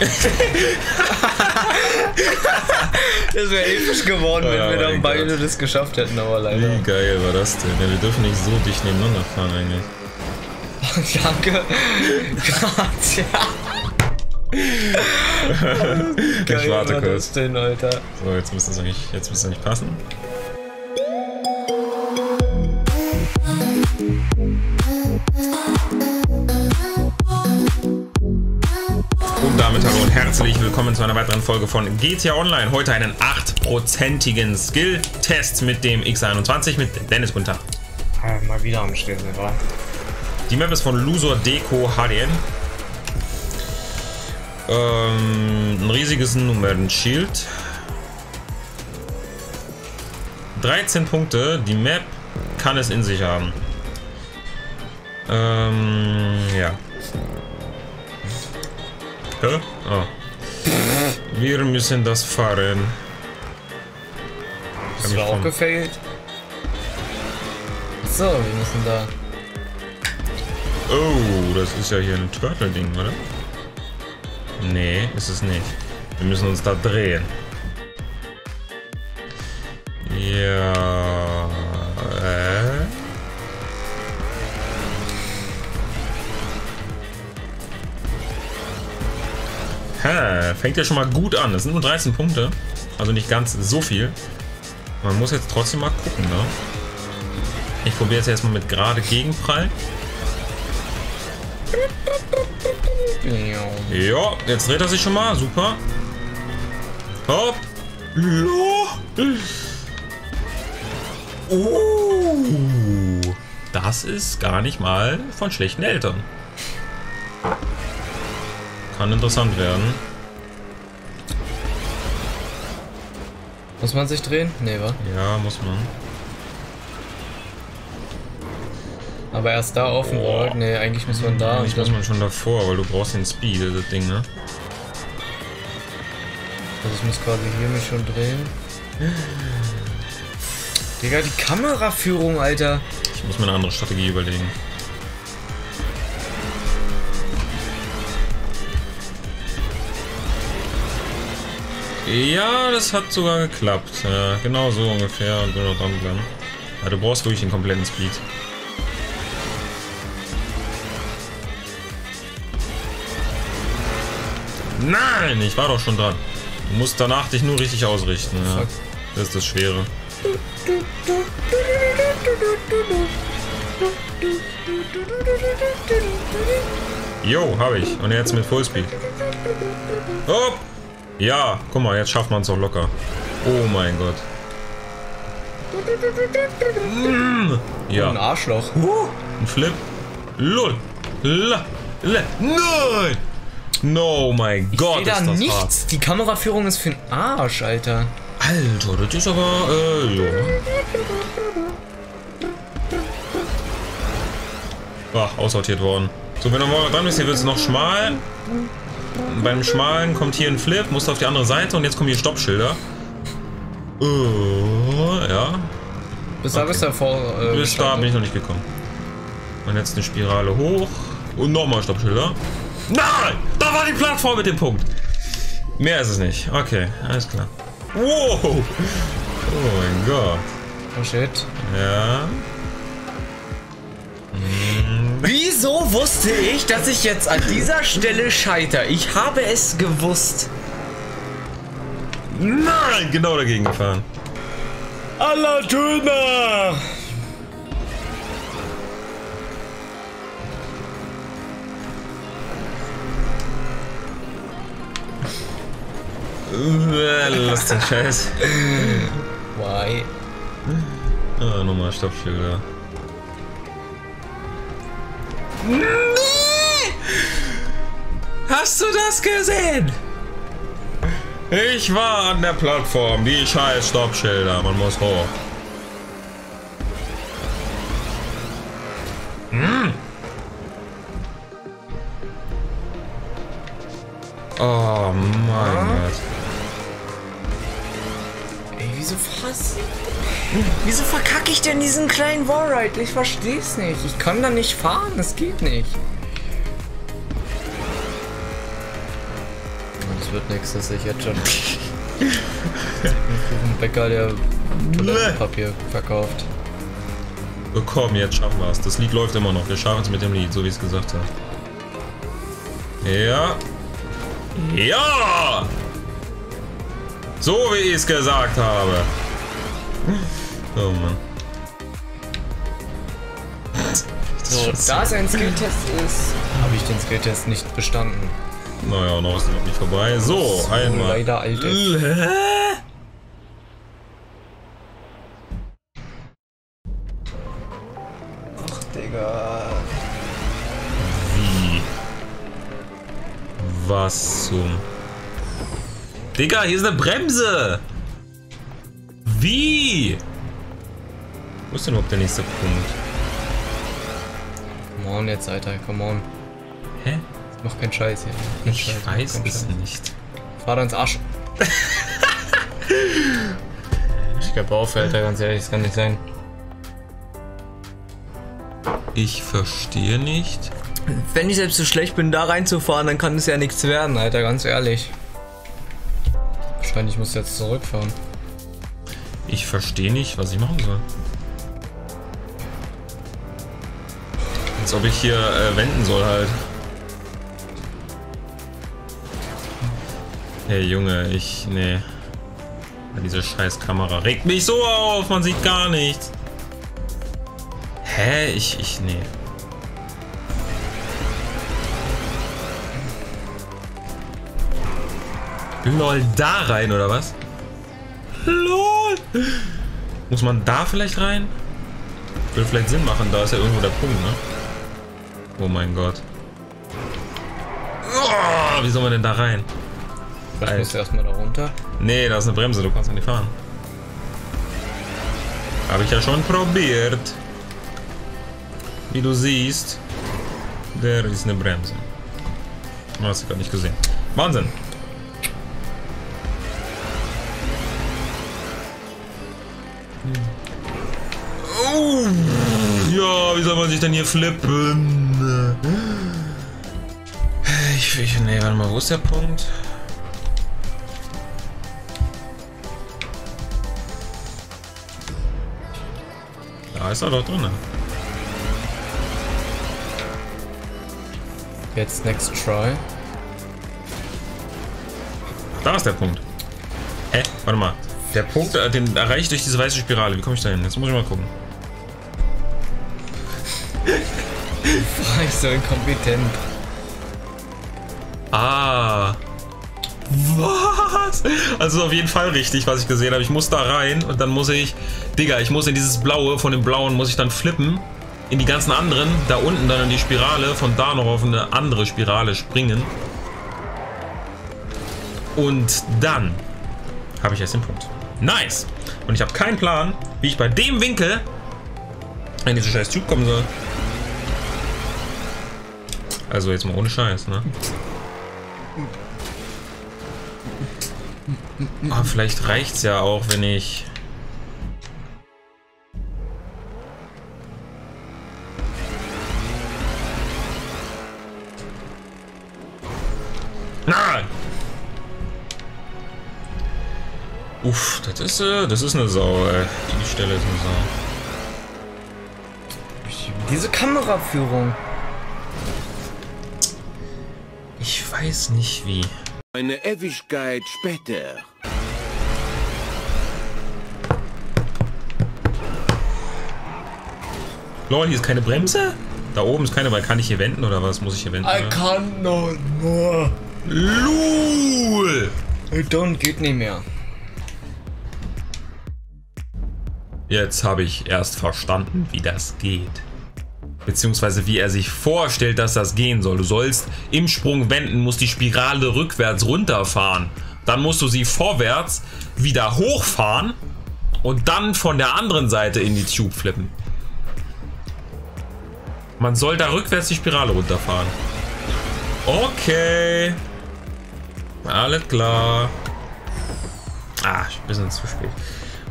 das wäre episch geworden, wenn Oh wir dann beide das geschafft hätten, aber leider. Wie geil war das denn? Ja, wir dürfen nicht so dicht nebeneinander fahren eigentlich. Danke. Grazie. Ich warte war kurz. das denn, Alter? So, jetzt müsste es eigentlich, jetzt müsste es eigentlich passen. Herzlich willkommen zu einer weiteren Folge von GTA Online. Heute einen 8%igen Skill-Test mit dem X21 mit Dennis Gunther. Ah, mal wieder am Stehen, wa? Die Map ist von Lusor Deco HDN. Ähm, ein riesiges Nummern-Shield. 13 Punkte. Die Map kann es in sich haben. Ähm, ja. Hä? Oh. Wir müssen das fahren. Mich du auch gefailt? So, wir müssen da. Oh, das ist ja hier ein Turtle-Ding, oder? Nee, ist es nicht. Wir müssen uns da drehen. Ja. Hä, fängt ja schon mal gut an. Das sind nur 13 Punkte. Also nicht ganz so viel. Man muss jetzt trotzdem mal gucken, ne? Ich probiere jetzt erstmal mit gerade Gegenprall. Ja, jetzt dreht er sich schon mal. Super. Hopp. Ja. Uh, das ist gar nicht mal von schlechten Eltern. Kann interessant werden. Muss man sich drehen? Nee, wa? Ja, muss man. Aber erst da auf dem Boah. Roll. Nee, eigentlich muss man da. Eigentlich muss man schon davor, weil du brauchst den Speed, das Ding, ne? Also ich muss quasi hier mich schon drehen. Digga, die Kameraführung, Alter. Ich muss mir eine andere Strategie überlegen. Ja, das hat sogar geklappt. Ja, genau so ungefähr und nur noch dran bleiben. Ja, du brauchst wirklich den kompletten Speed. Nein, ich war doch schon dran. Du musst danach dich nur richtig ausrichten. Ja. Das ist das Schwere. Jo, habe ich. Und jetzt mit Fullspeed. Hopp! Ja, guck mal, jetzt schafft man es auch locker. Oh mein Gott. Mm. Ein Ja, Arschloch. ein Flip. Lol. La. La. Nein! No, mein Gott, Steht da ist das nichts. hart. Die Kameraführung ist für den Arsch, Alter. Alter, das ist aber, äh, ja. Ach, aussortiert worden. So, wenn du mal dran bist, hier wird es noch schmal. Beim Schmalen kommt hier ein Flip, musst auf die andere Seite und jetzt kommen hier Stoppschilder. Oh, ja. Bis da Okay. bist du vor. Äh, Bis da bin ich noch nicht gekommen. Und jetzt eine Spirale hoch. Und nochmal Stoppschilder. Nein! Da war die Plattform mit dem Punkt. Mehr ist es nicht. Okay, alles klar. Wow! Oh mein Gott. Oh shit. Ja. Wieso wusste ich, dass ich jetzt an dieser Stelle scheiter? Ich habe es gewusst. Nein! Genau dagegen gefahren. Allah Döner! Äh, Lass den Scheiß. Why? Ah, nochmal Stoppschilder. Hast du das gesehen? Ich war an der Plattform, die scheiß Stoppschilder, man muss hoch. Oh mein Gott. Ey, wieso fass? Wieso verkacke ich denn diesen kleinen Wallride? Ich versteh's nicht. Ich kann da nicht fahren, das geht nicht. das wird nichts, das sehe ich jetzt schon. Ein Bäcker, der Toilettenpapier verkauft. Oh, komm, jetzt schaffen wir es. Das Lied läuft immer noch. Wir schaffen es mit dem Lied, so wie ich es gesagt habe. Ja. Ja! So wie ich es gesagt habe. Oh Mann. So, da es ein Skilltest ist, habe ich den Skilltest nicht bestanden. Naja, noch ist noch nicht vorbei. So, einmal. Leider alte. Hä? Ach, Digga. Wie? Was zum... Digga, hier ist eine Bremse! Wie? Wo ist denn überhaupt der nächste Punkt? Come on jetzt, Alter, come on. Hä? Mach keinen Scheiß hier. Kein Ich Scheiß, weiß es Scheiß. nicht. Fahr da ins Arsch. ich glaube auf, Alter, ganz ehrlich, das kann nicht sein. Ich verstehe nicht. Wenn ich selbst so schlecht bin, da reinzufahren, dann kann es ja nichts werden, Alter, ganz ehrlich. Wahrscheinlich muss ich jetzt zurückfahren. Ich verstehe nicht, was ich machen soll. Als ob ich hier äh, wenden soll halt. Hey Junge, ich. Nee. Diese scheiß Kamera regt mich so auf, man sieht gar nichts. Hä? Ich. Ich. Nee. LOL, da rein oder was? LOL! Muss man da vielleicht rein? Würde vielleicht Sinn machen, da ist ja irgendwo der Punkt, ne? Oh mein Gott. Oh, wie soll man denn da rein? Musst du erstmal da runter. Nee, da ist eine Bremse, du kannst ja nicht fahren. Habe ich ja schon probiert. Wie du siehst, der ist eine Bremse. Hast du gar nicht gesehen. Wahnsinn. Oh, ja, wie soll man sich denn hier flippen? Ich, ich, nee, warte mal, wo ist der Punkt? Da ist er doch drin. Jetzt next try. Da ist der Punkt. Hä? Warte mal. Der Punkt, den erreiche ich durch diese weiße Spirale. Wie komme ich da hin? Jetzt muss ich mal gucken. War ich so inkompetent. Ah. Was? Also auf jeden Fall richtig, was ich gesehen habe. Ich muss da rein und dann muss ich, Digga, ich muss in dieses Blaue, von dem Blauen muss ich dann flippen. In die ganzen anderen, da unten dann in die Spirale, von da noch auf eine andere Spirale springen. Und dann habe ich erst den Punkt. Nice. Und ich habe keinen Plan, wie ich bei dem Winkel in diese scheiß Tube kommen soll. Also jetzt mal ohne Scheiß, ne? Ah, vielleicht reicht's ja auch, wenn ich. Nein! Uff, das ist, äh, das ist eine Sau, ey. Die Stelle ist eine Sau. Diese Kameraführung. Ich weiß nicht wie. Eine Ewigkeit später. Lol, hier ist keine Bremse? Da oben ist keine, weil kann ich hier wenden oder was? Muss ich hier wenden? I oder? can't no more. LOL! Don't geht nicht mehr. Jetzt habe ich erst verstanden, wie das geht. Beziehungsweise wie er sich vorstellt, dass das gehen soll. Du sollst im Sprung wenden, musst die Spirale rückwärts runterfahren. Dann musst du sie vorwärts wieder hochfahren und dann von der anderen Seite in die Tube flippen. Man soll da rückwärts die Spirale runterfahren. Okay. Alles klar. Ah, ein bisschen zu spät.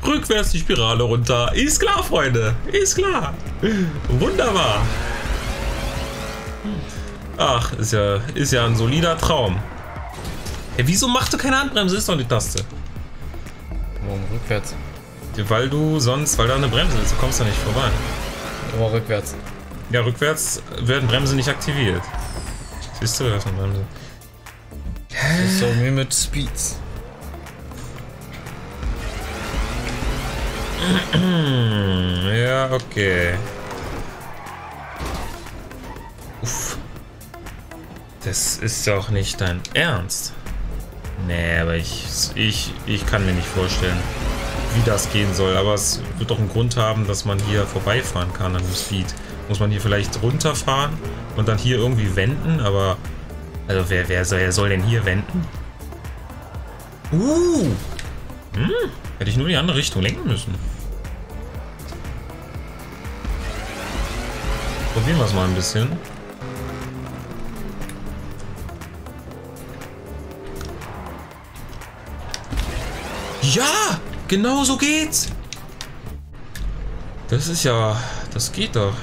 Rückwärts die Spirale runter. Ist klar, Freunde. Ist klar. Wunderbar. Ach, ist ja, ist ja ein solider Traum. Hey, wieso machst du keine Handbremse? Ist doch die Taste. Warum rückwärts? Weil du sonst, weil da eine Bremse ist, du kommst da nicht vorbei. Aber rückwärts. Ja, rückwärts werden Bremse nicht aktiviert. Siehst du, da ist eine Bremse. Das ist so wie mit Speeds. Ja, okay. Uff. Das ist doch nicht dein Ernst. Nee, aber ich, ich, ich kann mir nicht vorstellen, wie das gehen soll. Aber es wird doch einen Grund haben, dass man hier vorbeifahren kann an dem Speed. Muss man hier vielleicht runterfahren und dann hier irgendwie wenden, aber... Also wer, wer, soll, wer soll denn hier wenden? Uh! Hm, hätte ich nur in die andere Richtung lenken müssen. Probieren wir es mal ein bisschen. Ja, genau so geht's. Das ist ja, das geht doch.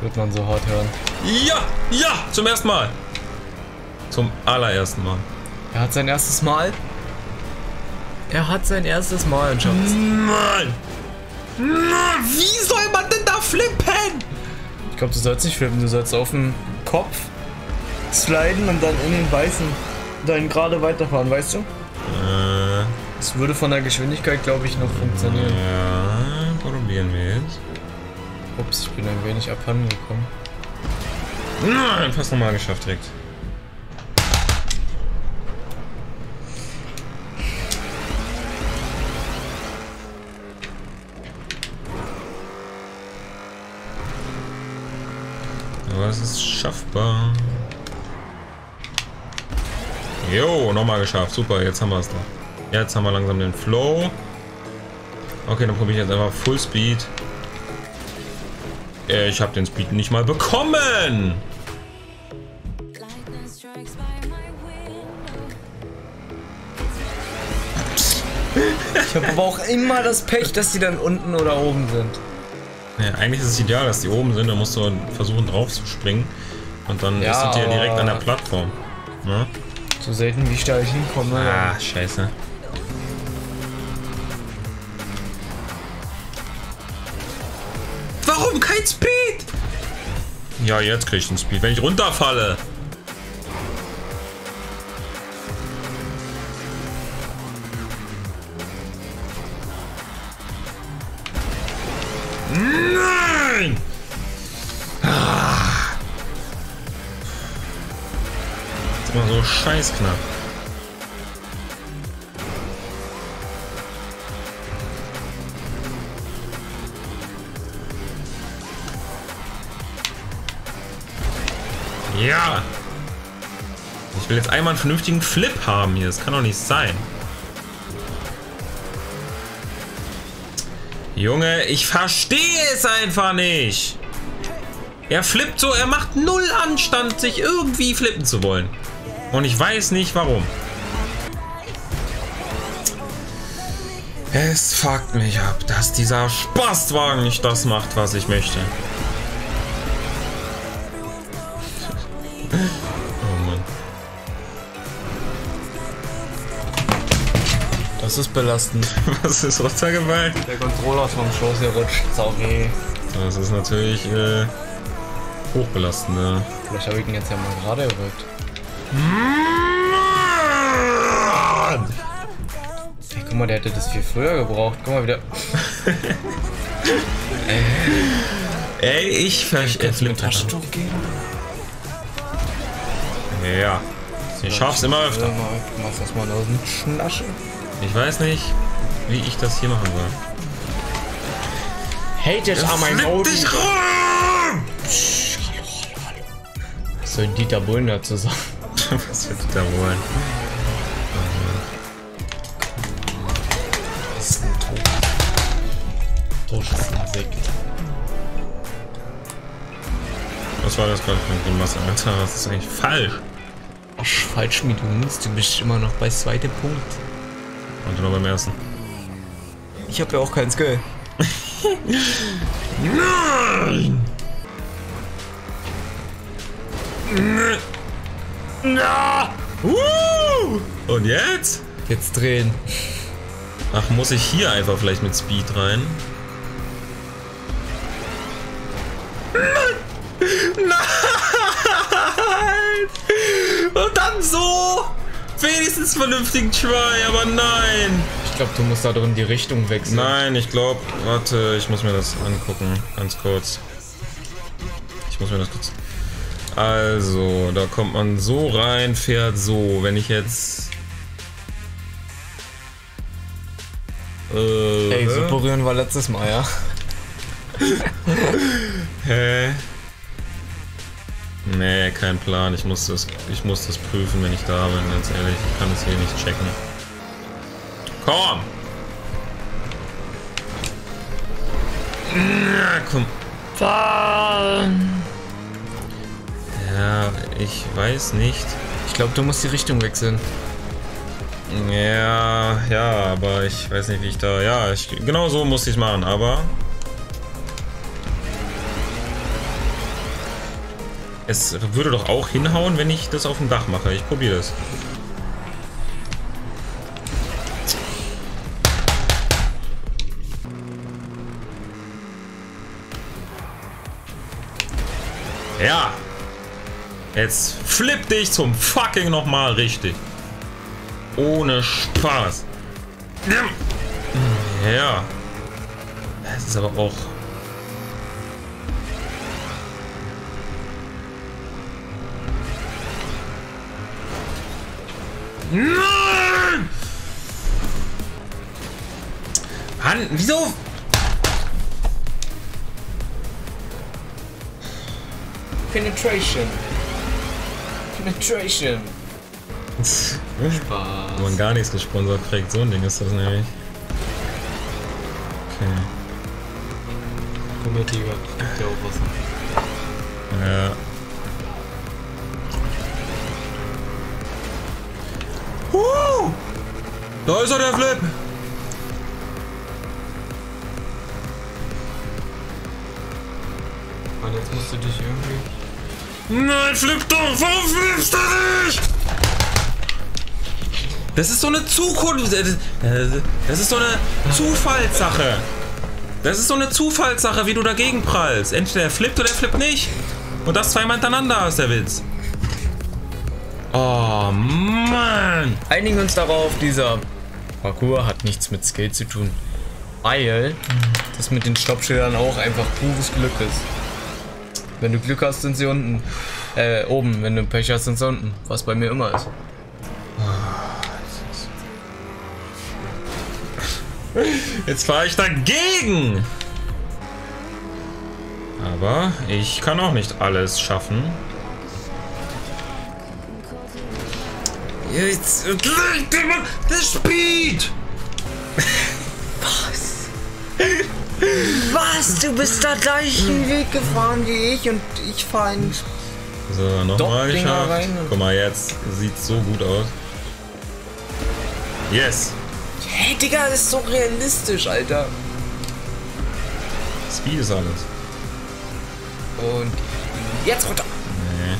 Wird man so hart hören. Ja, ja, zum ersten Mal. Zum allerersten Mal. Er hat sein erstes Mal. Er hat sein erstes Mal, Schatz. Mann! Mann, wie soll man denn da flippen? Ich glaube, du sollst nicht flippen, du sollst auf den Kopf sliden und dann in den weißen dann gerade weiterfahren, weißt du? Äh, Das würde von der Geschwindigkeit, glaube ich, noch funktionieren. ja, probieren wir jetzt. Ups, ich bin ein wenig abhanden gekommen. Nein, fast nochmal geschafft direkt. Es ist schaffbar. Jo, nochmal geschafft. Super, jetzt haben wir es doch. Jetzt haben wir langsam den Flow. Okay, dann probiere ich jetzt einfach Full Speed. Äh, Ich habe den Speed nicht mal bekommen. Ich habe aber auch immer das Pech, dass die dann unten oder oben sind. Ja, eigentlich ist es ideal, dass die oben sind. Da musst du versuchen drauf zu springen. Und dann Ja, sind die ja direkt an der Plattform. Ne? So selten wie ich da hinkomme. Ah, scheiße. Warum kein Speed? Ja, jetzt krieg ich einen Speed, wenn ich runterfalle. So scheißknapp. Ja! Ich will jetzt einmal einen vernünftigen Flip haben hier. Das kann doch nicht sein. Junge, ich verstehe es einfach nicht. Er flippt so, er macht null Anstand, sich irgendwie flippen zu wollen. Und ich weiß nicht warum. Es fuckt mich ab, dass dieser Spaßwagen nicht das macht, was ich möchte. Oh Mann. Das ist belastend. Was ist runtergefallen? Der Controller vom Schoß hier rutscht. Sorry. Das ist natürlich äh, hochbelastend. Ja. Vielleicht habe ich ihn jetzt ja mal gerade gerückt. Hey, guck mal, der hätte das viel früher gebraucht. Guck mal wieder. Ey, ich verstehe. Ein Taschentuch geben? Ja. Ich schaff's immer öfter. Machst das mal aus dem Schnasche. Ich weiß nicht, wie ich das hier machen soll. Hatet an mein Auto. dich rum! Was soll Dieter Bohlen dazu sagen? Was wird da wollen? Das ist ein Tod. Todesmusik. Was war das gerade für ein Grimasse, Alter? Das ist eigentlich falsch. Ach, falsch mit uns. Du bist immer noch bei zweiter Punkt. Und nur beim ersten. Ich habe ja auch keinen Skill. Nein! Na! Uh! Und jetzt? Jetzt drehen. Ach, muss ich hier einfach vielleicht mit Speed rein? Nein! Und dann so! Wenigstens vernünftigen Try, aber nein! Ich glaube, du musst da drin die Richtung wechseln. Nein, ich glaube, warte, ich muss mir das angucken, ganz kurz. Ich muss mir das kurz. Also, da kommt man so rein, fährt so. Wenn ich jetzt. Äh, Ey, so berühren war letztes Mal, ja. Hä? Nee, kein Plan. Ich muss das, ich muss das prüfen, wenn ich da bin, ganz ehrlich. Ich kann das hier nicht checken. Komm! Ja, komm. Ja, ich weiß nicht. Ich glaube, du musst die Richtung wechseln. Ja, ja, aber ich weiß nicht, wie ich da. Ja, ich, genau so musste ich machen, aber. Es würde doch auch hinhauen, wenn ich das auf dem Dach mache. Ich probiere das. Ja. Jetzt flipp dich zum fucking nochmal richtig. Ohne Spaß. Ja. Das ist aber auch. Nein! Mann, wieso? Penetration. Penetration. Spaß. Wo man gar nichts gesponsert kriegt, so ein Ding ist das nämlich. Okay. Tiger. Ich geb dir auch Wasser. Ja. Uh! Da ist er, der Flip! Und jetzt musst du dich irgendwie. Nein, flip doch! Warum flippst du nicht? Das ist so eine Zukunft. äh, Das ist so eine Zufallssache. Das ist so eine Zufallssache, wie du dagegen prallst. Entweder er flippt oder er flippt nicht. Und das zweimal hintereinander ist der Witz. Oh Mann. Einigen uns darauf, dieser Parcours hat nichts mit Skill zu tun. Weil das mit den Stoppschildern auch einfach pures Glück ist. Wenn du Glück hast, sind sie unten. Äh, oben. Wenn du Pech hast, sind sie unten. Was bei mir immer ist. Jetzt fahre ich dagegen. Aber ich kann auch nicht alles schaffen. Jetzt. Der Speed! Was? Du bist da gleichen Weg gefahren wie ich und ich fahre in So, nochmal geschafft. rein. Guck mal, jetzt sieht so gut aus. Yes! Hey, Digga, das ist so realistisch, Alter. Speed ist alles. Und jetzt runter. Nee.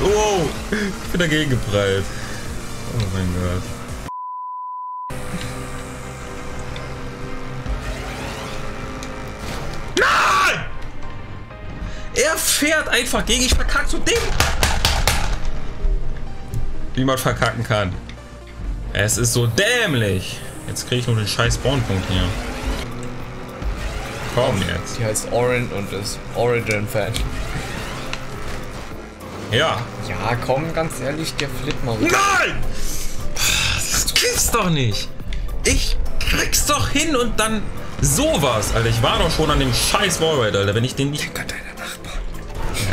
wow! Ich bin dagegen geprallt. Oh mein Gott. Fährt einfach gegen. Ich verkack so Ding. Wie man verkacken kann. Es ist so dämlich. Jetzt kriege ich nur den scheiß Spawnpunkt hier. Komm jetzt. Die heißt Orin und ist Origin-Fan. Ja. Ja, komm, ganz ehrlich, der Flip mal rüber. Nein! Das gibt's doch nicht. Ich krieg's doch hin und dann sowas, Alter. Ich war doch schon an dem scheiß Wallride, Alter. Wenn ich den nicht...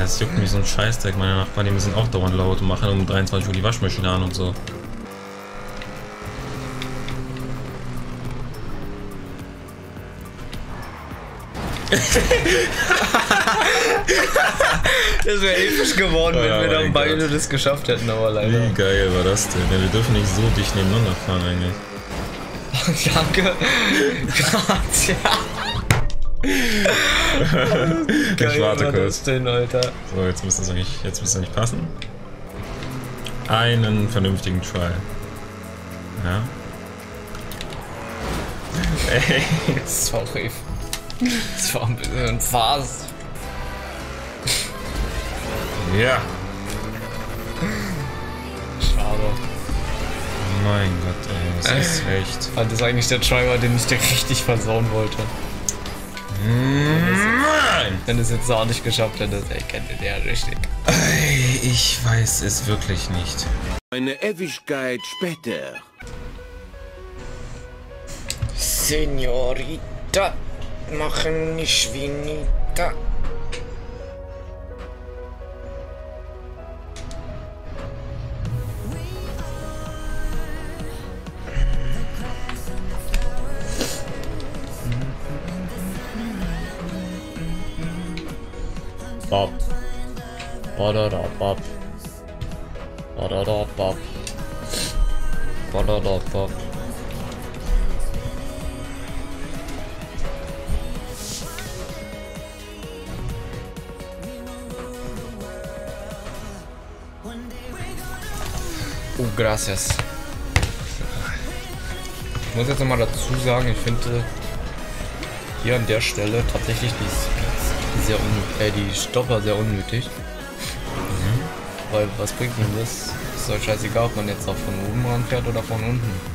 Gott. Ja, es juckt mich so ein Scheißdreck. Meine Nachbarn, die müssen auch dauernd laut und machen um 23 Uhr die Waschmaschine an und so. Das wäre episch geworden, wenn wir mein dann beide Gott. das geschafft hätten, aber leider. Wie geil war das denn? Ja, wir dürfen nicht so dicht nebeneinander fahren eigentlich. Danke. Grazie. Ich warte war kurz. denn, Alter? So, jetzt müsste es eigentlich, jetzt müsste eigentlich passen. Einen vernünftigen Try. Ja. Ey, Sorry. Das war ein bisschen Farce. ja. Schade. Mein Gott, ey, das ist echt. War das eigentlich der Try, den ich dir richtig versauen wollte? Nein! Wenn du es jetzt auch nicht geschafft hättest, ey, kennt ihr der richtig. Ey, ich weiß es wirklich nicht. Eine Ewigkeit später. Senorita, machen nicht wie Nita. Bob. Badada Bob. Badada Bob. Oh, gracias. Ich muss jetzt nochmal dazu sagen, ich finde hier an der Stelle tatsächlich die sehr unnötig, äh, die Stopper sehr unnötig. Weil was bringt denn das? Ist doch scheißegal, ob man jetzt auch von oben ranfährt oder von unten.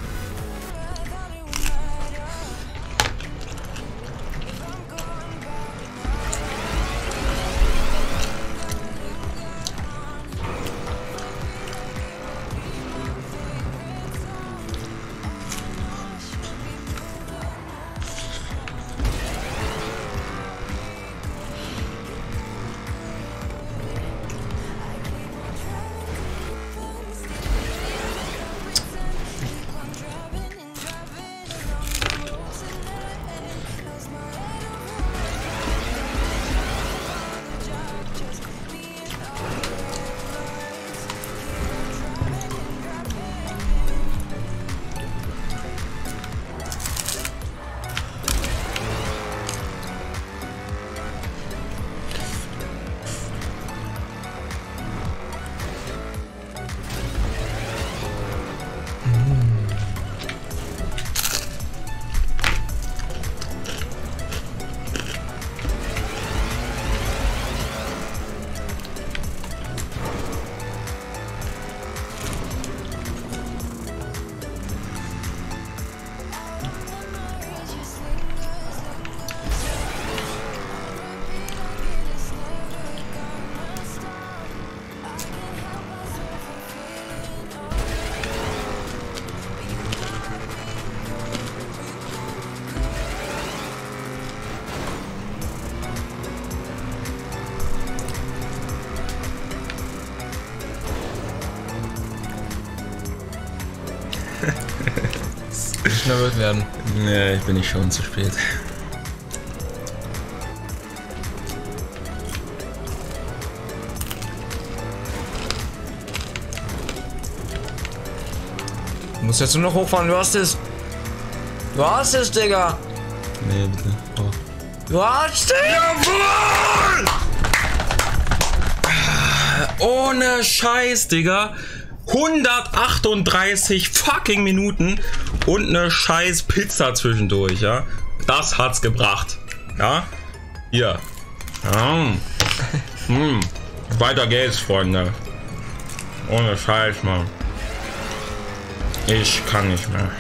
Nervös werden. Nee, ich bin nicht schon zu spät. Du musst jetzt nur noch hochfahren, du hast es. Du hast es, Digga. Nee, bitte. Oh. Du hast es. Ohne Scheiß, Digga. 138 fucking Minuten und eine scheiß Pizza zwischendurch, ja. Das hat's gebracht. Ja. Hier. Ja. Hm. Weiter geht's, Freunde. Ohne Scheiß, Mann. Ich kann nicht mehr.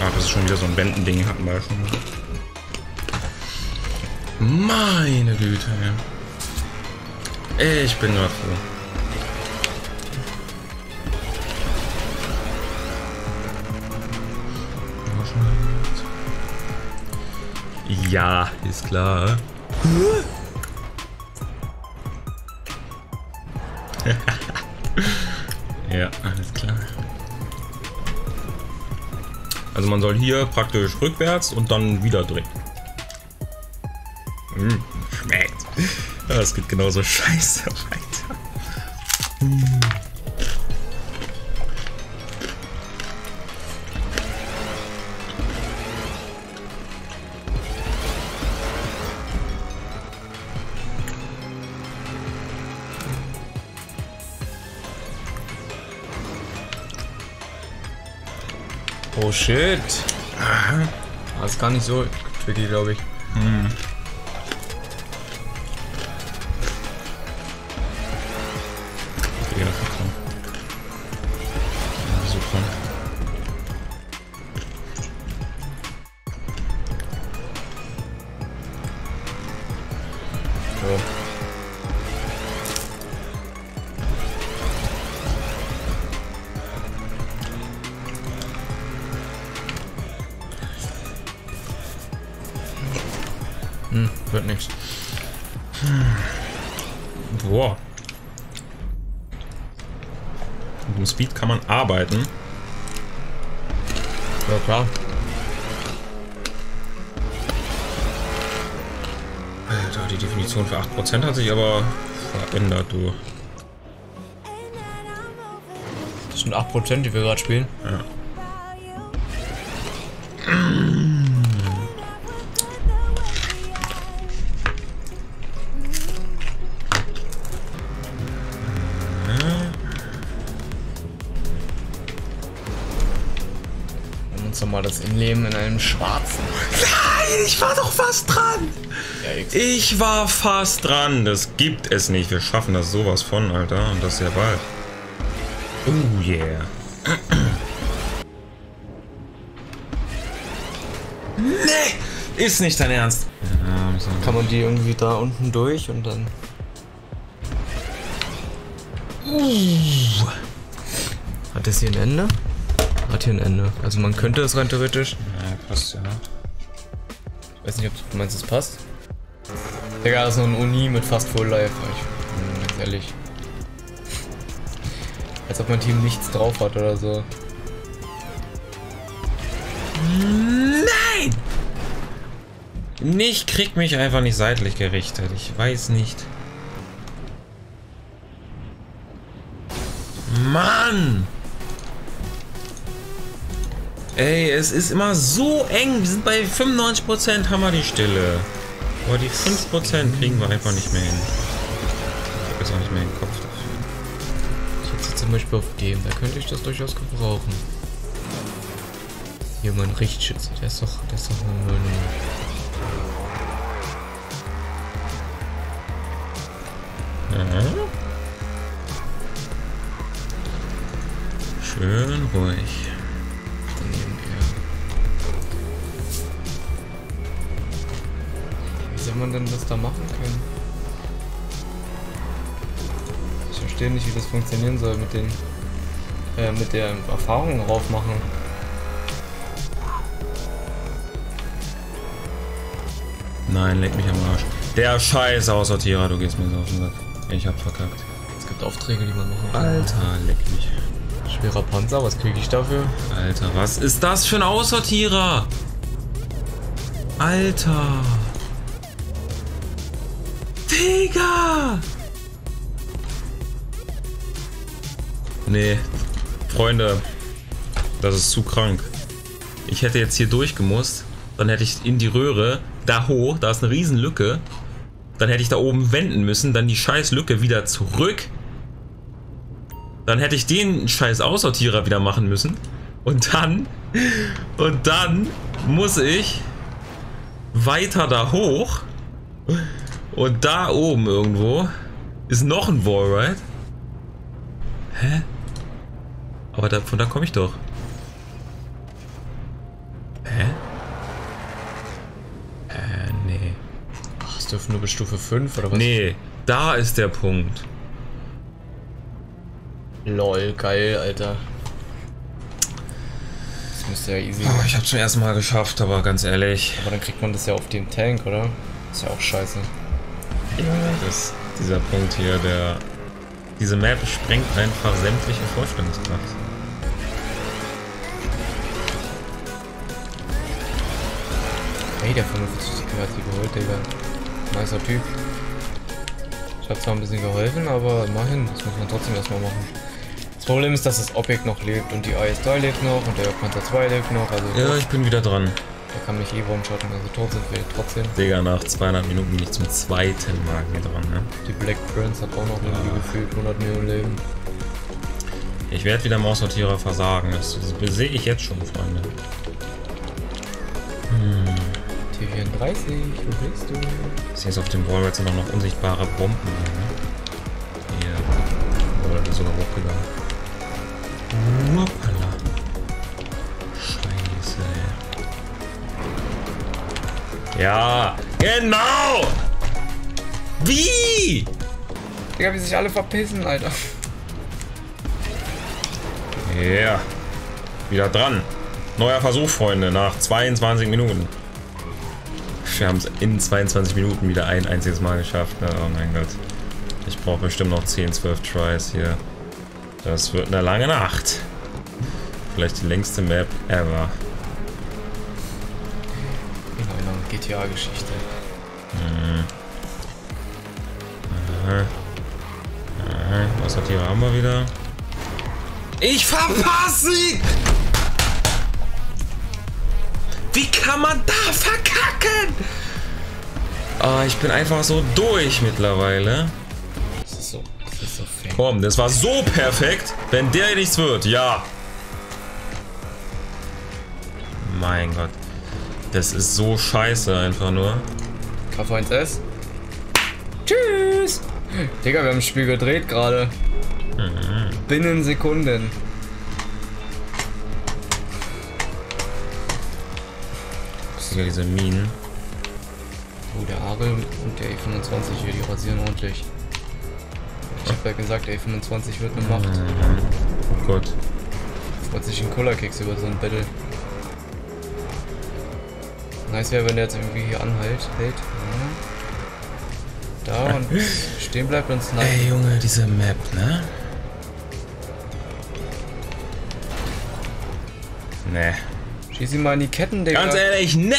Ach, das ist schon wieder so ein Wendending, hatten wir schon. Meine Güte, ey. Ich bin nur froh. Ja, ist klar. ja, alles klar. Also man soll hier praktisch rückwärts und dann wieder drehen. Mm, schmeckt. Ja, es geht genauso scheiße weiter. Oh shit. Das ist gar nicht so tricky, glaube ich. Ja, 8% hat sich aber verändert, du. Das sind 8%, die wir gerade spielen. Ja. Nein, ich war doch fast dran. Ich war fast dran. Das gibt es nicht. Wir schaffen das sowas von, Alter. Und das sehr bald. Oh yeah. Nee, ist nicht dein Ernst. Ja, Kann man die irgendwie da unten durch und dann. Hat das hier ein Ende? Hat hier ein Ende. Also man könnte es rein theoretisch. Passt ja. Ich weiß nicht, ob du meinst, es passt. Digga, das ist noch ein Uni mit fast Full Life. Ich bin ganz ehrlich. Als ob mein Team nichts drauf hat oder so. Nein! Ich krieg mich einfach nicht seitlich gerichtet. Ich weiß nicht. Mann! Ey, es ist immer so eng. Wir sind bei 95% haben wir die Stille. Aber die 5% kriegen wir einfach nicht mehr hin. Ich hab jetzt auch nicht mehr den Kopf dafür. Ich jetzt zum Beispiel auf dem, da könnte ich das durchaus gebrauchen. Hier mein Richtschütze, der ist doch, der ist doch eine 0 Ja. Schön ruhig. Da machen können? Ich verstehe nicht, wie das funktionieren soll mit den äh, mit der Erfahrung drauf machen. Nein, leck mich am Arsch. Der scheiß Aussortierer, du gehst mir so auf den Sack. Ich hab verkackt. Es gibt Aufträge, die man machen kann. Alter, leck mich. Schwerer Panzer, was kriege ich dafür? Alter, was ist das für ein Aussortierer? Alter. Digga! Nee, Freunde, das ist zu krank. Ich hätte jetzt hier durchgemusst, dann hätte ich in die Röhre, da hoch, da ist eine riesen Lücke. Dann hätte ich da oben wenden müssen, dann die scheiß Lücke wieder zurück. Dann hätte ich den scheiß Aussortierer wieder machen müssen. Und dann, und dann muss ich weiter da hoch. Und da oben irgendwo ist noch ein Wallride. Hä? Aber da, von da komme ich doch. Hä? Äh, nee. Ach, es dürfen nur bis Stufe 5 oder was? Nee, da ist der Punkt. Lol, geil, Alter. Das müsste ja easy Oh, ich habe zum ersten Mal geschafft, aber ganz ehrlich. Aber dann kriegt man das ja auf dem Tank, oder? Ist ja auch scheiße. Das, dieser Punkt hier, der. Diese Map sprengt einfach sämtliche Vorstellungskraft. Hey, der 45 hat sie geholt, Digga. Nicer Typ. Ich hab zwar ein bisschen geholfen, aber immerhin, das muss man trotzdem erstmal machen. Das Problem ist, dass das Objekt noch lebt und die IS-3 lebt noch und der Panther 2 lebt noch, also Ja, ich bin wieder dran. Der kann mich eh one-shotten, also tot sind wir trotzdem. Digga, nach 200 Minuten bin ich zum zweiten Mal hier dran, ne? Die Black Prince hat auch noch irgendwie gefühlt 100 Millionen Leben. Ich werde wieder Maussortierer versagen. Das, das sehe ich jetzt schon, Freunde. T34, wo bist du? Ich sehe jetzt auf dem Wall jetzt sind auch noch unsichtbare Bomben. Ne? Hier. Oder ist sogar hochgegangen. Hoppala. Ja, genau! Wie? Digga, wie sich alle verpissen, Alter. Ja. Wieder dran. Neuer Versuch, Freunde, nach 22 Minuten. Wir haben es in 22 Minuten wieder ein einziges Mal geschafft. Ne? Oh mein Gott. Ich brauche bestimmt noch 10, 12 Tries hier. Das wird eine lange Nacht. Vielleicht die längste Map ever. GTA-Geschichte. Was hat die haben wir wieder? Ich verpasse ihn! Wie kann man da verkacken? Ah, ich bin einfach so durch mittlerweile. Das ist so, das ist so fake. Komm, das war so perfekt. Wenn der nichts wird, ja. Mein Gott. Das ist so scheiße einfach nur. K1S. Tschüss! Digga, wir haben das Spiel gedreht gerade. Binnen Sekunden. Das sind ja diese Minen. Oh, der Arel und der E25 hier, die rasieren ordentlich. Ich hab ja gesagt, der E25 wird eine Macht. Oh Gott. Freut sich ein Cola-Keks über so ein Battle. Nice wäre, wenn der jetzt irgendwie hier anhält. Hält. Da und stehen bleibt und sniped. Ey Junge, diese Map, ne? Ne. Schieß ihn mal in die Ketten, Digga. Ganz ehrlich, ne!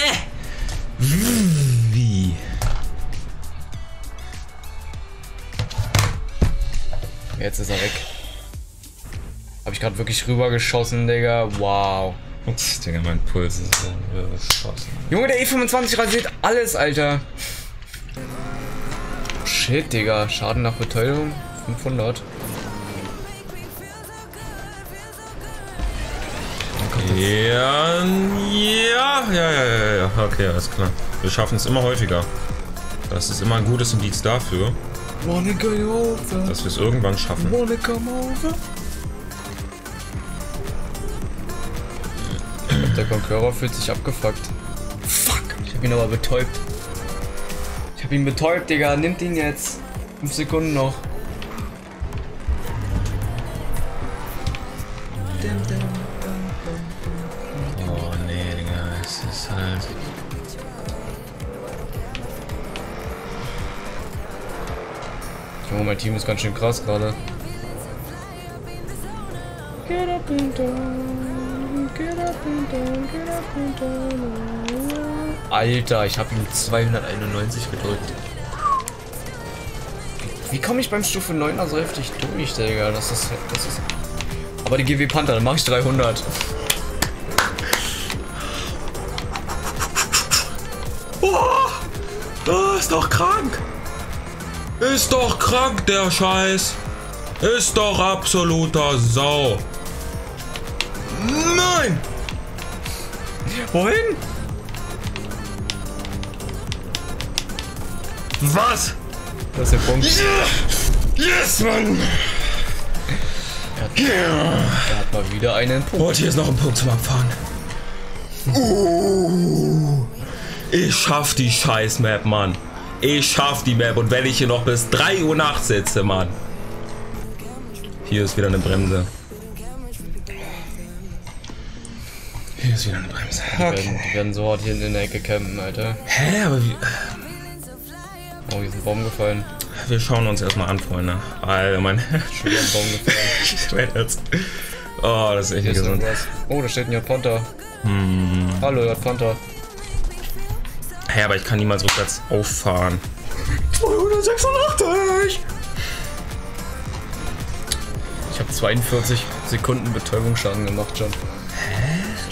Wie? Jetzt ist er weg. Hab ich gerade wirklich rübergeschossen, Digga. Wow. Ups, Digga, mein Puls ist so. Junge, der E25 rasiert alles, Alter. Shit, Digga. Schaden nach Betäubung 500. Ja, ja, ja, ja, ja, ja, okay, alles klar. Wir schaffen es immer häufiger. Das ist immer ein gutes Indiz dafür, dass wir es irgendwann schaffen. Wanna come over? Der Conqueror fühlt sich abgefuckt. Fuck! Ich hab ihn aber betäubt. Ich hab ihn betäubt, Digga. Nimmt ihn jetzt. 5 Sekunden noch. Oh nee, Digga, es ist halt. Junge, mein Team ist ganz schön krass gerade. Get up and down, Alter, ich habe ihm 291 gedrückt. Wie, komme ich beim Stufe 9er so heftig durch, Digga? Das ist, das ist. Aber die GW Panther, dann mache ich 300. Oh, ist doch krank. Ist doch krank, der Scheiß. Ist doch absoluter Sau. Nein! Wohin? Was? Das ist der Punkt. Yes, Mann! Er hat mal wieder einen Punkt. Und hier ist noch ein Punkt zum Abfahren. Uh, ich schaff die Scheiß-Map, Mann. Ich schaff die Map und wenn ich hier noch bis 3 Uhr nachts sitze, Mann. Hier ist wieder eine Bremse. Ist wieder eine Bremse. Die, werden, die werden so hart hier in der Ecke campen, Alter. Hä, aber wie, Oh, hier ist ein Baum gefallen. wir schauen uns erstmal an, Freunde. Alter, mein. Schon wieder ein Baum gefallen. mein Herz. Oh, das ist echt Hier nicht ist gesund. irgendwas. Oh, da steht ein J-Panther. Hallo, J-Panther. Hä, aber ich kann niemals rückwärts auffahren. 286! Ich habe 42 Sekunden Betäubungsschaden gemacht schon.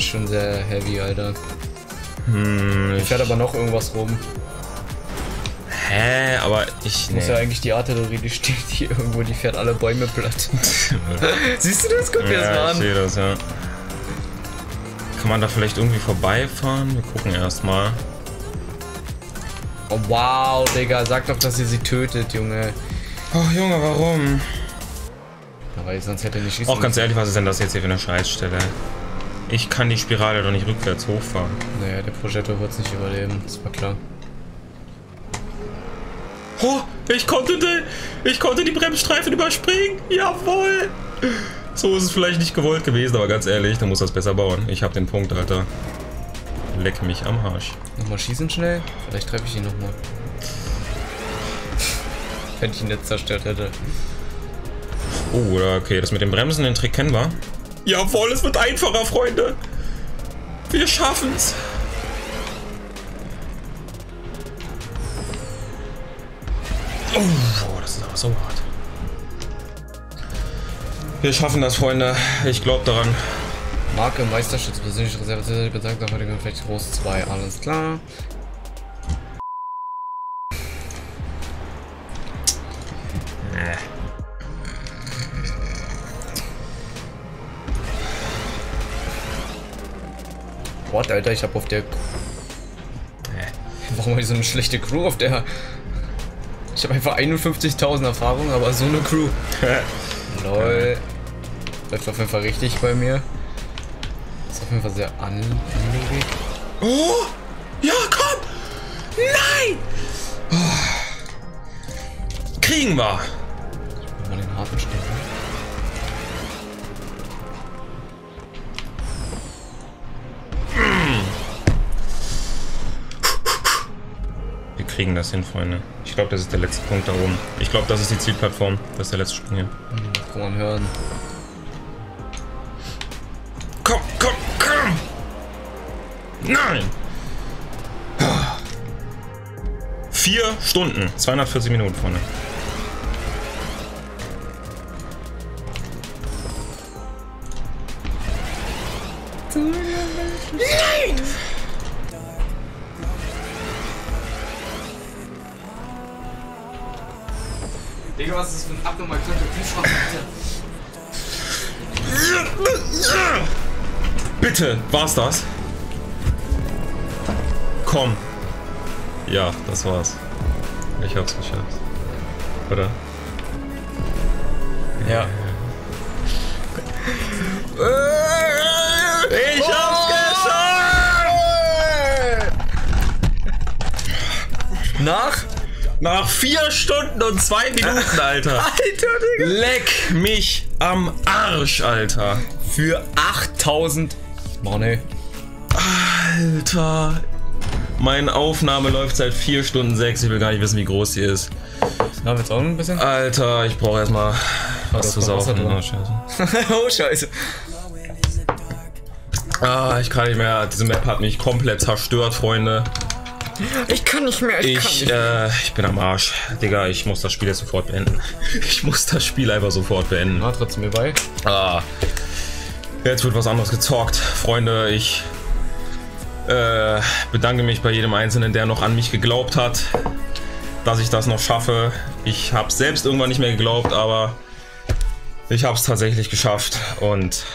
Schon sehr heavy, Alter. Hm, Hier fährt aber noch irgendwas rum. Hä, aber ich. Muss ja eigentlich die Artillerie, die steht hier irgendwo, die fährt alle Bäume platt. Siehst du das? Guck dir das Ja, mal ich an. sehe das, ja. Kann man da vielleicht irgendwie vorbeifahren? Wir gucken erstmal. Oh, wow, Digga, sag doch, dass ihr sie tötet, Junge. Oh Junge, warum? Ja, weil sonst hätte nicht schießen Auch ganz ehrlich, was ist denn das jetzt hier für eine Scheißstelle? Ich kann die Spirale doch nicht rückwärts hochfahren. Naja, der Projektor wird es nicht überleben, das war klar. Oh, ich konnte die, ich konnte die Bremsstreifen überspringen. Jawohl. So ist es vielleicht nicht gewollt gewesen, aber ganz ehrlich, du musst das besser bauen. Ich hab den Punkt, Alter. Leck mich am Arsch. Nochmal schießen schnell? Vielleicht treffe ich ihn nochmal. Wenn ich ihn jetzt zerstört hätte. Oh, oder okay, das mit den Bremsen, den Trick kennen wir. Jawohl, es wird einfacher, Freunde. Wir schaffen's. Oh, das ist aber so hart. Wir schaffen das, Freunde. Ich glaube daran. Marke, Meisterschutz, persönliche Reserve, besagt auf heute vielleicht groß 2, alles klar. What, Alter, ich hab auf der... Warum habe ich so eine schlechte Crew auf der... Ich habe einfach 51.000 Erfahrung, aber so eine Crew. Lol. Läuft auf jeden Fall richtig bei mir. Ist auf jeden Fall sehr an anliegend. Oh! Ja, komm! Nein! Oh. Kriegen wir! Wenn man den harten Stellen. Kriegen das hin, Freunde. Ich glaube, das ist der letzte Punkt da oben. Ich glaube, das ist die Zielplattform. Das ist der letzte Sprung hier. Kann man hören. Komm, komm, komm! Nein! Vier Stunden, 240 Minuten, Freunde. War's das? Komm. Ja, das war's. Ich hab's geschafft. Oder? Ja. Ich hab's geschafft! Nach? Nach vier Stunden und zwei Minuten, Alter. Alter, Digga. Leck mich am Arsch, Alter. Für 8000 Money. Alter. Meine Aufnahme läuft seit vier Stunden sechs. Ich will gar nicht wissen, wie groß sie ist. Wir jetzt auch noch ein bisschen? Alter, ich brauche erstmal was zu saufen. drin. Oh, scheiße. oh, scheiße. Ah, ich kann nicht mehr. Diese Map hat mich komplett zerstört, Freunde. Ich kann nicht mehr, Ich, äh, ich bin am Arsch. Digga, ich muss das Spiel jetzt sofort beenden. Ich muss das Spiel einfach sofort beenden. Na, trotzdem mir bei. Ah. Jetzt wird was anderes gezockt. Freunde, ich äh, bedanke mich bei jedem Einzelnen, der noch an mich geglaubt hat, dass ich das noch schaffe. Ich habe selbst irgendwann nicht mehr geglaubt, aber ich habe es tatsächlich geschafft und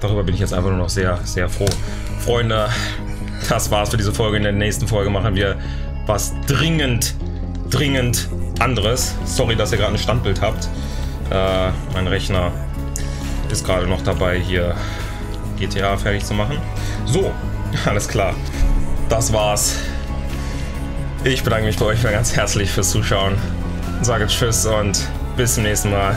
darüber bin ich jetzt einfach nur noch sehr, sehr froh. Freunde, das war's für diese Folge. In der nächsten Folge machen wir was dringend, dringend anderes. Sorry, dass ihr gerade ein Standbild habt. Äh, mein Rechner ist gerade noch dabei, hier GTA fertig zu machen. So, alles klar. Das war's. Ich bedanke mich bei euch ganz herzlich fürs Zuschauen. Sage Tschüss und bis zum nächsten Mal.